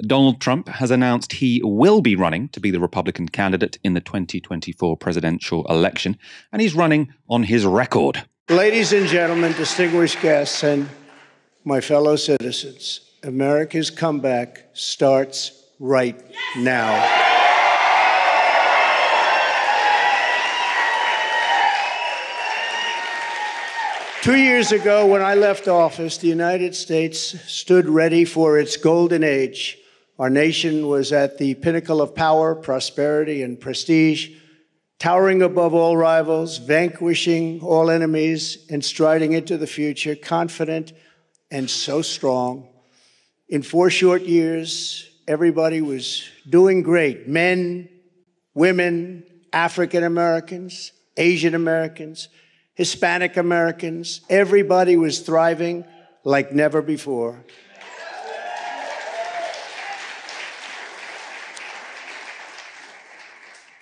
Donald Trump has announced he will be running to be the Republican candidate in the 2024 presidential election, and he's running on his record. Ladies and gentlemen, distinguished guests, and my fellow citizens, America's comeback starts right now. Two years ago, when I left office, the United States stood ready for its golden age. Our nation was at the pinnacle of power, prosperity, and prestige, towering above all rivals, vanquishing all enemies, and striding into the future, confident and so strong. In four short years, everybody was doing great men, women, African Americans, Asian Americans Hispanic Americans, everybody was thriving like never before.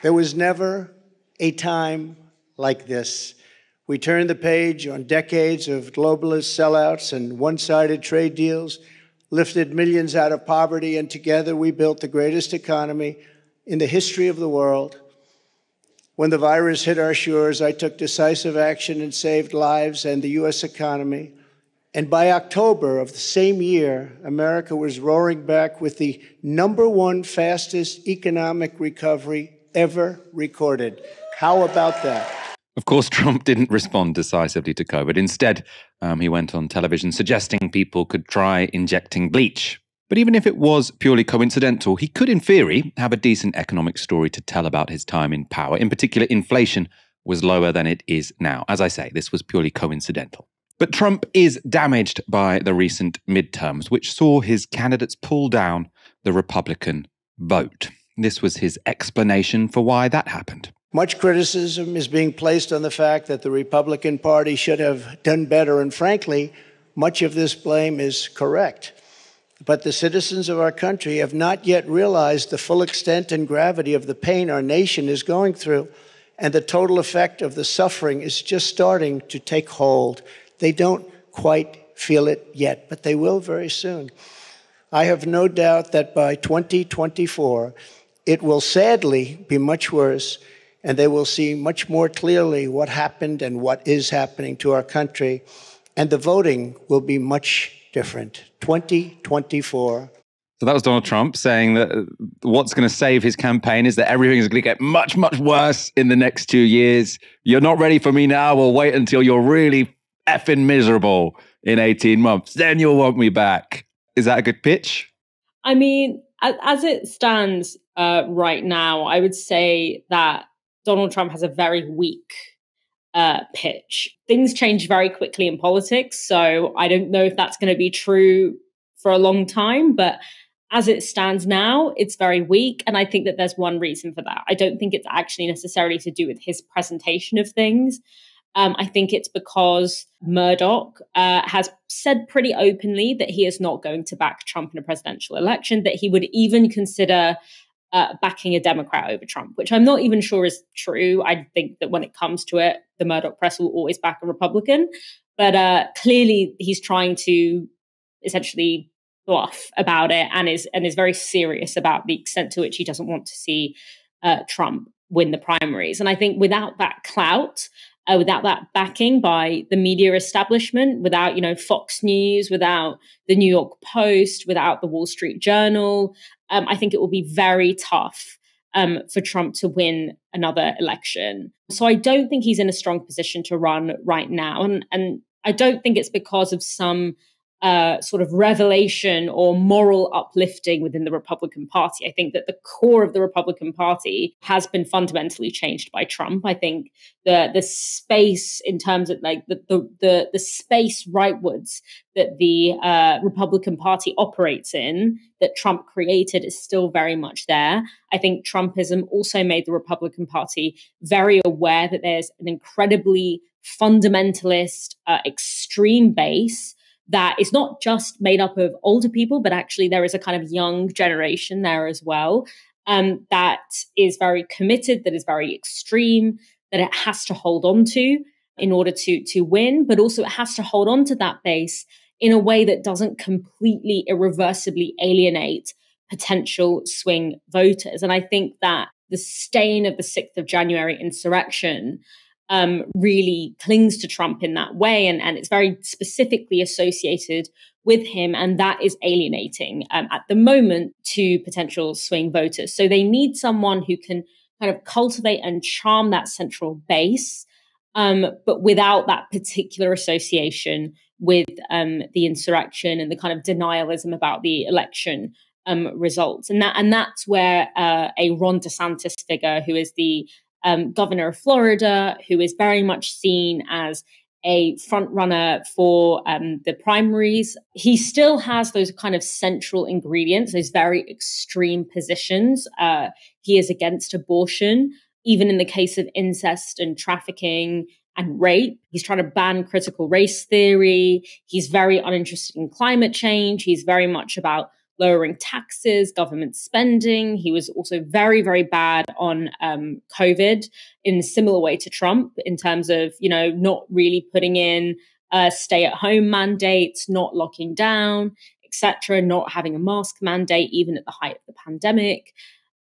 There was never a time like this. We turned the page on decades of globalist sellouts and one sided trade deals, lifted millions out of poverty, and together we built the greatest economy in the history of the world. When the virus hit our shores, I took decisive action and saved lives and the U.S. economy. And by October of the same year, America was roaring back with the number one fastest economic recovery ever recorded. How about that? Of course, Trump didn't respond decisively to COVID. Instead, um, he went on television suggesting people could try injecting bleach but even if it was purely coincidental, he could, in theory, have a decent economic story to tell about his time in power. In particular, inflation was lower than it is now. As I say, this was purely coincidental. But Trump is damaged by the recent midterms, which saw his candidates pull down the Republican vote. This was his explanation for why that happened. Much criticism is being placed on the fact that the Republican Party should have done better, and frankly, much of this blame is correct. But the citizens of our country have not yet realized the full extent and gravity of the pain our nation is going through, and the total effect of the suffering is just starting to take hold. They don't quite feel it yet, but they will very soon. I have no doubt that by 2024, it will sadly be much worse, and they will see much more clearly what happened and what is happening to our country, and the voting will be much different. 2024. So that was Donald Trump saying that uh, what's going to save his campaign is that everything is going to get much, much worse in the next two years. You're not ready for me now. We'll wait until you're really effing miserable in 18 months. Then you'll want me back. Is that a good pitch? I mean, as it stands uh, right now, I would say that Donald Trump has a very weak uh, pitch. Things change very quickly in politics, so I don't know if that's going to be true for a long time, but as it stands now, it's very weak. And I think that there's one reason for that. I don't think it's actually necessarily to do with his presentation of things. Um, I think it's because Murdoch uh, has said pretty openly that he is not going to back Trump in a presidential election, that he would even consider uh, backing a Democrat over Trump, which I'm not even sure is true. I think that when it comes to it, the Murdoch press will always back a Republican. But uh, clearly, he's trying to essentially bluff about it and is and is very serious about the extent to which he doesn't want to see uh, Trump win the primaries. And I think without that clout, uh, without that backing by the media establishment, without you know Fox News, without the New York Post, without the Wall Street Journal, um, I think it will be very tough um, for Trump to win another election. So I don't think he's in a strong position to run right now, and and I don't think it's because of some uh, sort of revelation or moral uplifting within the Republican Party. I think that the core of the Republican Party has been fundamentally changed by Trump. I think the the space in terms of like the the the, the space rightwards that the uh, Republican Party operates in that Trump created is still very much there. I think Trumpism also made the Republican Party very aware that there's an incredibly fundamentalist, uh, extreme base that is not just made up of older people, but actually there is a kind of young generation there as well um, that is very committed, that is very extreme, that it has to hold on to in order to to win, but also it has to hold on to that base in a way that doesn't completely irreversibly alienate potential swing voters. And I think that the stain of the 6th of January insurrection um, really clings to Trump in that way. And, and it's very specifically associated with him. And that is alienating um, at the moment to potential swing voters. So they need someone who can kind of cultivate and charm that central base, um, but without that particular association with um, the insurrection and the kind of denialism about the election um, results. And that and that's where uh, a Ron DeSantis figure, who is the um, governor of Florida, who is very much seen as a front runner for um, the primaries. He still has those kind of central ingredients, those very extreme positions. Uh, he is against abortion, even in the case of incest and trafficking and rape. He's trying to ban critical race theory. He's very uninterested in climate change. He's very much about lowering taxes, government spending. He was also very, very bad on um, COVID in a similar way to Trump in terms of, you know, not really putting in uh, stay at home mandates, not locking down, etc., not having a mask mandate even at the height of the pandemic.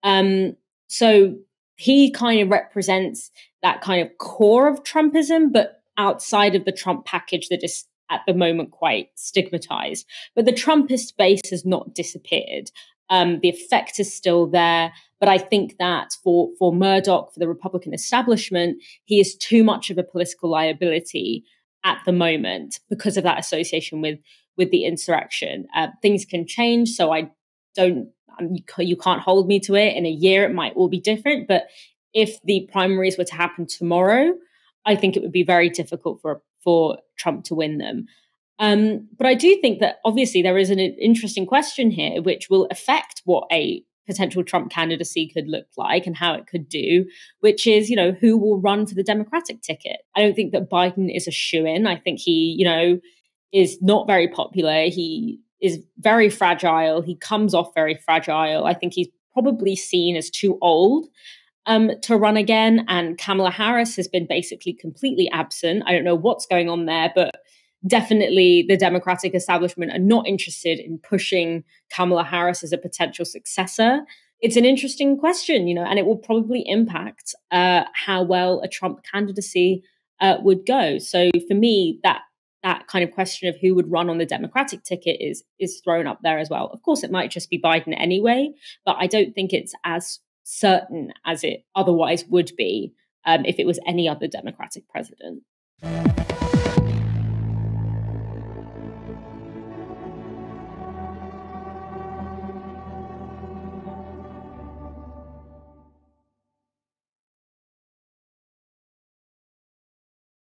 Um, so he kind of represents that kind of core of Trumpism, but outside of the Trump package that is at the moment quite stigmatized. But the Trumpist base has not disappeared. Um, the effect is still there. But I think that for, for Murdoch, for the Republican establishment, he is too much of a political liability at the moment because of that association with, with the insurrection. Uh, things can change. So I don't, um, you, you can't hold me to it. In a year, it might all be different. But if the primaries were to happen tomorrow, I think it would be very difficult for for Trump to win them. Um, but I do think that obviously there is an interesting question here, which will affect what a potential Trump candidacy could look like and how it could do, which is, you know, who will run for the Democratic ticket. I don't think that Biden is a shoo in. I think he, you know, is not very popular. He is very fragile. He comes off very fragile. I think he's probably seen as too old um, to run again. And Kamala Harris has been basically completely absent. I don't know what's going on there, but definitely the Democratic establishment are not interested in pushing Kamala Harris as a potential successor. It's an interesting question, you know, and it will probably impact uh, how well a Trump candidacy uh, would go. So for me, that that kind of question of who would run on the Democratic ticket is is thrown up there as well. Of course, it might just be Biden anyway, but I don't think it's as certain as it otherwise would be um, if it was any other Democratic president.